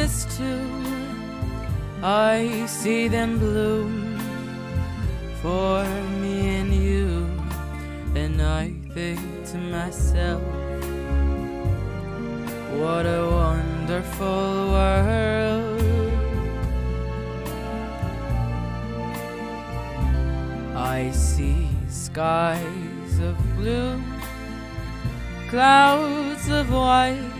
flowers too. I see them bloom for me and you, and I think to myself, what a wonderful world. I see skies of blue, clouds of white,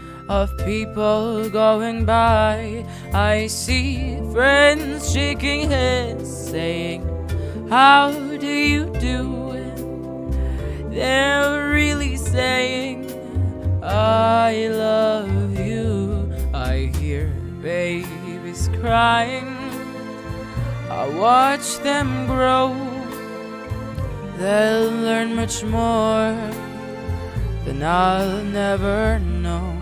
of people going by. I see friends shaking hands, saying, How do you do? They're really saying, I love you. I hear babies crying. I watch them grow. They'll learn much more than I'll never know.